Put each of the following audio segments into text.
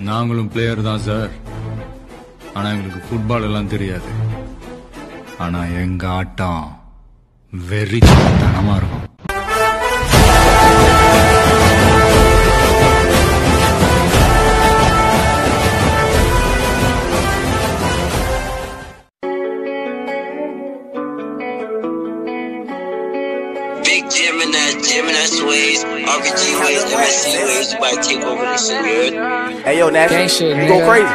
நாங்களும் பிளேயர் தான் சார் ஆனா எங்களுக்கு ஃபுட்பால் எல்லாம் தெரியாது. ஆனா எங்க ஆட்டம் வெறித்தனமா இருக்கும். MSC Ways, you about take over this shit, you heard? Hey yo, Nash, Gang shit, you go nigga. crazy.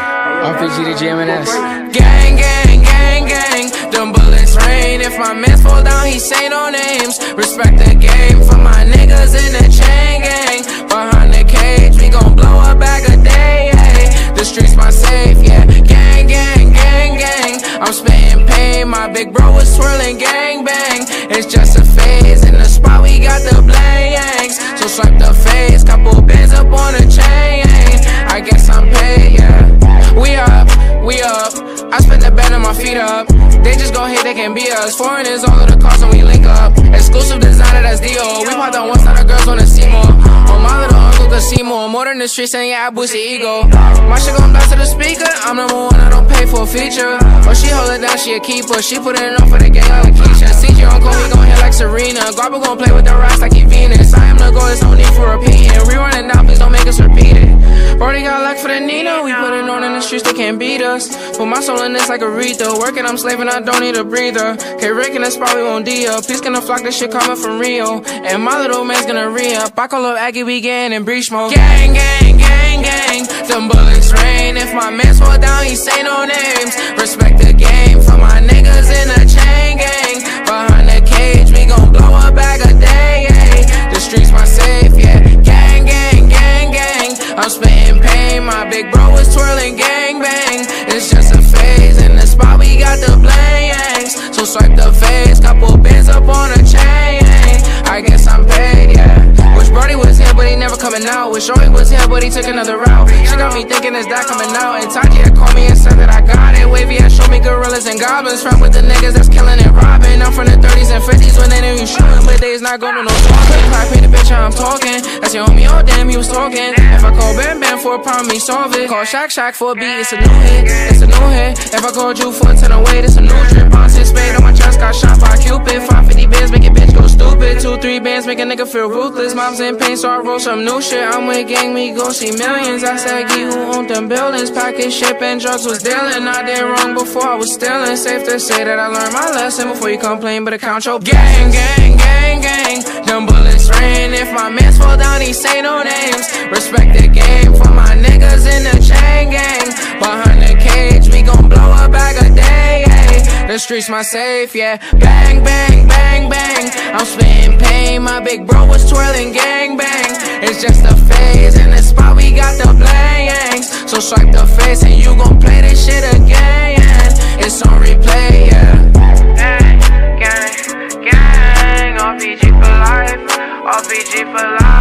RPG to GMNS. Gang, gang, gang, gang. Them bullets rain. If my mans fall down, he say no names. Respect the game for my niggas in the chain gang. Behind the cage, we gon' blow a bag a day. Hey. The streets my safe, yeah. Gang, gang, gang, gang. I'm spitting pain. My big bro is swirling gang bang. It's just a phase. In the spot, we got the blangs. So swipe the face. They can be us. Foreigners all of the cars when we link up. Exclusive designer, that's Dio. We popped on one side, the girls wanna see more. See more. More than the streets, and yeah, I boost the ego. My shit gon' blast to the speaker. I'm number one, I don't pay for a feature. Oh, she hold it down, she a keeper. She put it on for the game like Keisha. Your uncle, he gon' hit like Serena. Garba gon' play with the rocks like he Venus. I am the goal, there's no need for repeating. Rerun it now, please don't make us repeat it. Brody got luck for the Nina. We put it on in the streets, they can't beat us. Put my soul in this like Aretha. Working, I'm slaving, I don't need a breather. K Rick and that's probably won't D up. Gonna flock this shit coming from Rio. And my little man's gonna re up. I call up Aggie, we getting in breach mode. Gang, gang, gang, gang. Them bullets rain. If my mans fall down, he say no names. Respect the game for my niggas in the chain gang. Behind the cage, we gon' blow a bag a day. yeah. The streets my safe, yeah. Gang, gang, gang, gang. I'm spitting pain. My big bro is twirling gang bang. It's just a phase. In the spot, we got the blangs. So swipe the face. Couple bands up on a chain. I guess I'm paid, yeah. Brody was here, but he never coming out. Wish Joey was here, but he took another route. She got me thinking, is that coming out? And Tati had called me and said that I got it. Wavy had showed me gorillas and goblins. Front with the niggas that's killing and robbing. I'm from the 30s and 50s when they knew you shooting, but they's not going to no talking. I paint the bitch how I'm talking. That's your homie, oh damn, he was talking. If I call Bam Bam for a problem, he solve it. Call Shack Shack for a beat, it's a new hit. It's a new hit. If I called you for a ton of weight, it's a new trip. Bouncing spade on my chest, got shot by Cupid. 550 bands, make it bitch stupid. Two, three bands, make a nigga feel ruthless. Mom's in pain, so I roll some new shit. I'm with gang, we gon' see millions. I said, Gee, who owned them buildings? Package ship and drugs was dealing. I did wrong before I was stealing. Safe to say that I learned my lesson before you complain, but account your gang, gang, gang, gang. Them bullets rain. If my mans fall down, he say no names. Respect the game for my niggas in the chain gang. Behind the cage, we gon' blow a bag a day. The streets my safe, yeah. Bang, bang, bang, bang. I'm spitting pain. My big bro was twirling gang bang. It's just a phase. In the spot, we got the blangs. So swipe the face and you gon' play this shit again. It's on replay, yeah. Gang, gang, gang. RPG for life. RPG for life.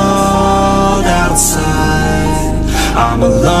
Alone,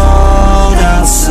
cold outside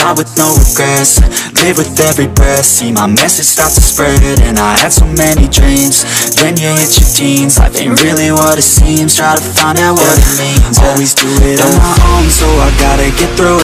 die with no regrets Live with every breath, see my message start to spread And I had so many dreams, then you hit your teens. Life ain't really what it seems, try to find out what it means. Always do it on my own, so I gotta get through it